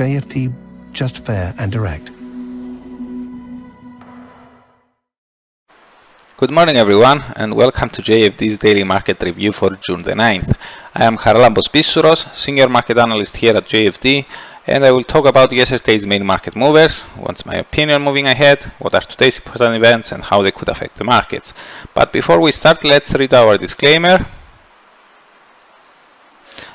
JFD just fair and direct? Good morning everyone and welcome to JFD's daily market review for June the 9th. I am Charalambos Pissouros, senior market analyst here at JFD and I will talk about yesterday's main market movers, what's my opinion moving ahead, what are today's important events and how they could affect the markets. But before we start let's read our disclaimer.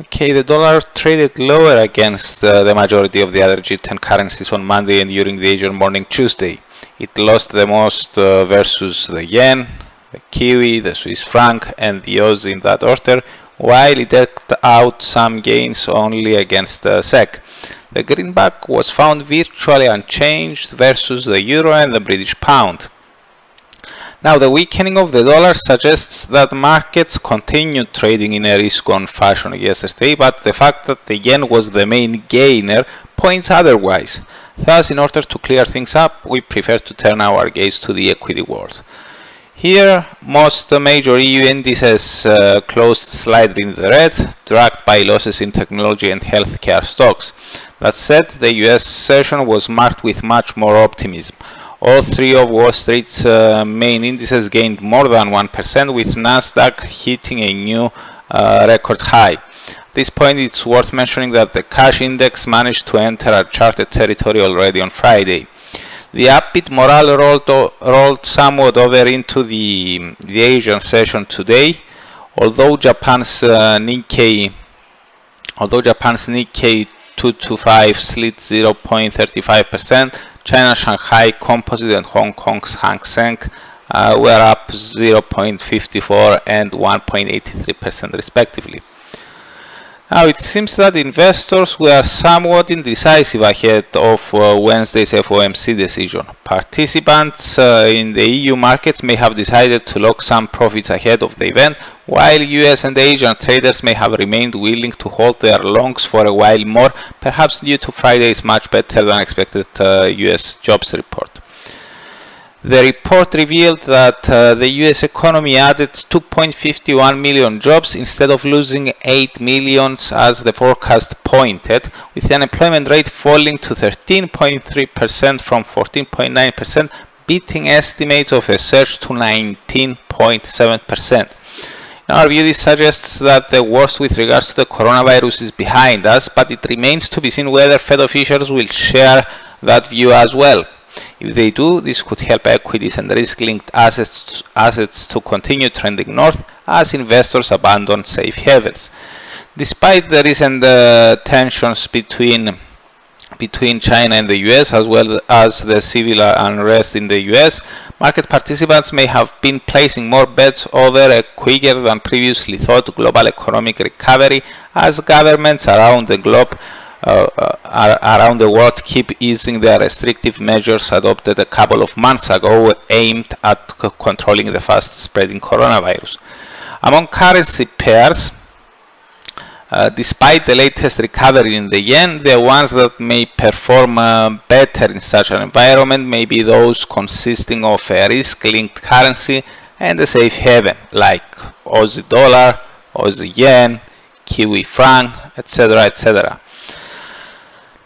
Okay, the dollar traded lower against uh, the majority of the other G10 currencies on Monday and during the Asian morning Tuesday. It lost the most uh, versus the yen, the kiwi, the Swiss franc and the Aussie in that order, while it eked out some gains only against the SEK. The greenback was found virtually unchanged versus the euro and the British pound. Now, the weakening of the dollar suggests that markets continued trading in a risk-on fashion yesterday, but the fact that the yen was the main gainer points otherwise. Thus, in order to clear things up, we prefer to turn our gaze to the equity world. Here, most major EU indices uh, closed slightly in the red, dragged by losses in technology and healthcare stocks. That said, the US session was marked with much more optimism. All three of Wall Street's uh, main indices gained more than 1%, with Nasdaq hitting a new uh, record high. At this point, it's worth mentioning that the cash index managed to enter uncharted territory already on Friday. The upbeat morale rolled, rolled somewhat over into the, the Asian session today, although Japan's uh, Nikkei although Japan's Nikkei 225 slid 0.35%, China Shanghai Composite and Hong Kong's Hang Seng uh, were up 0.54 and 1.83% respectively. Now it seems that investors were somewhat indecisive ahead of uh, Wednesday's FOMC decision. Participants uh, in the EU markets may have decided to lock some profits ahead of the event, while US and Asian traders may have remained willing to hold their longs for a while more, perhaps due to Friday's much better than expected uh, US jobs report. The report revealed that uh, the US economy added 2.51 million jobs instead of losing 8 million as the forecast pointed, with the unemployment rate falling to 13.3% from 14.9%, beating estimates of a surge to 19.7%. In our view, this suggests that the worst with regards to the coronavirus is behind us, but it remains to be seen whether Fed officials will share that view as well. If they do, this could help equities and risk-linked assets, assets to continue trending north as investors abandon safe havens. Despite the recent uh, tensions between between China and the US as well as the civil unrest in the US, market participants may have been placing more bets over a quicker than previously thought global economic recovery as governments around the globe around the world keep easing their restrictive measures adopted a couple of months ago aimed at controlling the fast spreading coronavirus. Among currency pairs, uh, despite the latest recovery in the yen, the ones that may perform uh, better in such an environment may be those consisting of a risk-linked currency and a safe haven, like Aussie dollar, Aussie yen, Kiwi franc, etc. etc.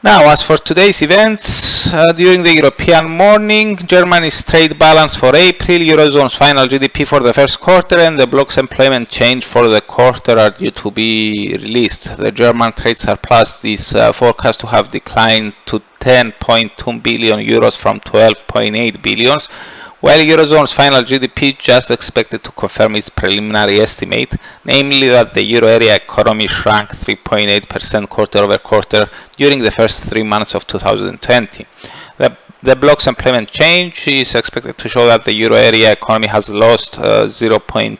Now, as for today's events, uh, during the European morning, Germany's trade balance for April, Eurozone's final GDP for the first quarter, and the bloc's employment change for the quarter are due to be released. The German trade surplus is uh, forecast to have declined to 10.2 billion euros from 12.8 billions, while Eurozone's final GDP just expected to confirm its preliminary estimate, namely that the euro area economy shrank 3.8% quarter over quarter during the first three months of 2020. The, the bloc's employment change is expected to show that the euro area economy has lost 0.2%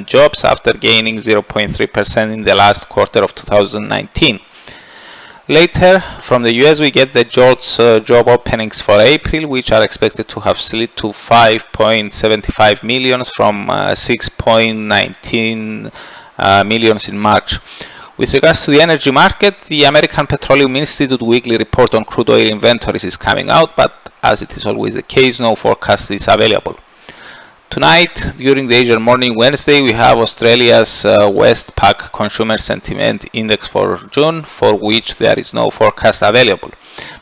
uh, jobs after gaining 0.3% in the last quarter of 2019. Later, from the US, we get the JOLTS uh, job openings for April, which are expected to have slid to 5.75 million from uh, 6.19 uh, in March. With regards to the energy market, the American Petroleum Institute weekly report on crude oil inventories is coming out, but as it is always the case, no forecast is available. Tonight, during the Asian morning Wednesday, we have Australia's uh, Westpac Consumer Sentiment Index for June, for which there is no forecast available.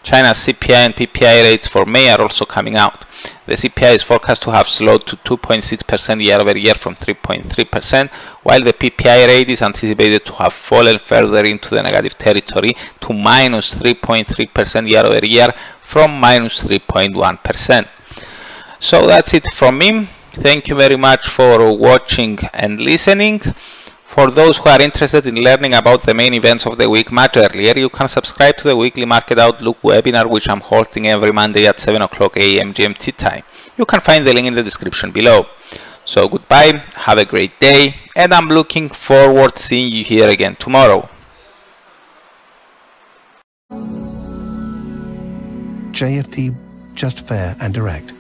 China's CPI and PPI rates for May are also coming out. The CPI is forecast to have slowed to 2.6% year over year from 3.3%, while the PPI rate is anticipated to have fallen further into the negative territory to minus 3.3% year over year from minus 3.1. So that's it from me. Thank you very much for watching and listening. For those who are interested in learning about the main events of the week much earlier, you can subscribe to the weekly Market Outlook webinar which I'm holding every Monday at 7 o'clock AM GMT time. You can find the link in the description below. So goodbye, have a great day, and I'm looking forward to seeing you here again tomorrow. JFD, just fair and direct.